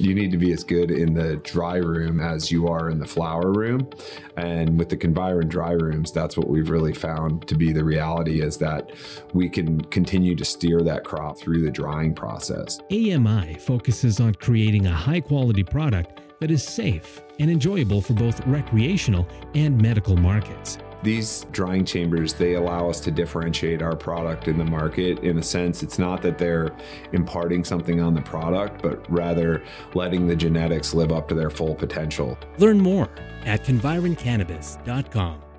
you need to be as good in the dry room as you are in the flower room. And with the Conviron dry rooms, that's what we've really found to be the reality is that we can continue to steer that crop through the drying process. AMI focuses on creating a high quality product that is safe and enjoyable for both recreational and medical markets. These drying chambers, they allow us to differentiate our product in the market. In a sense, it's not that they're imparting something on the product, but rather letting the genetics live up to their full potential. Learn more at convironcannabis.com.